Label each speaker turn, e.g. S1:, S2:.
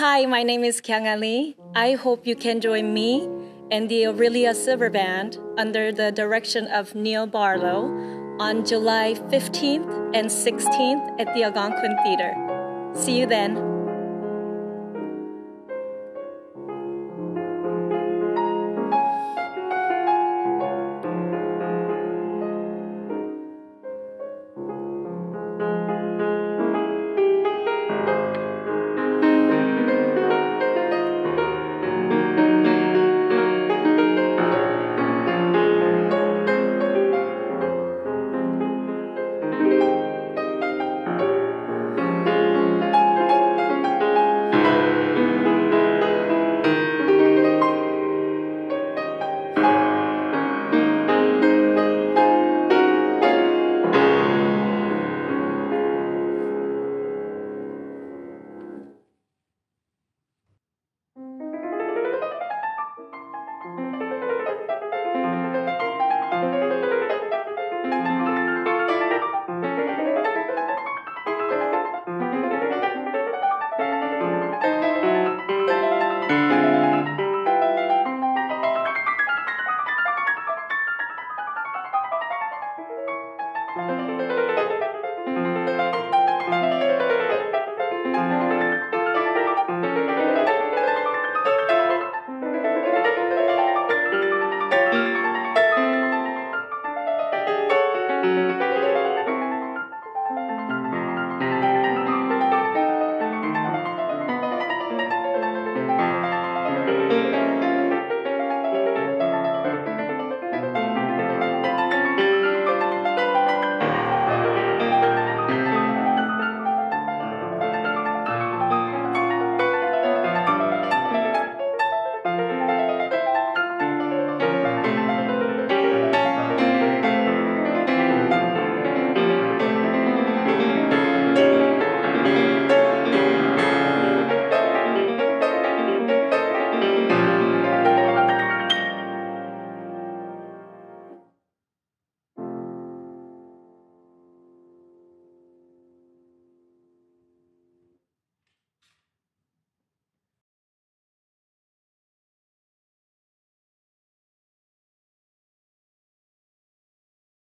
S1: Hi, my name is Kyung ah Ali. I hope you can join me and the Orillia Silver Band under the direction of Neil Barlow on July 15th and 16th at the Algonquin Theater. See you then. Música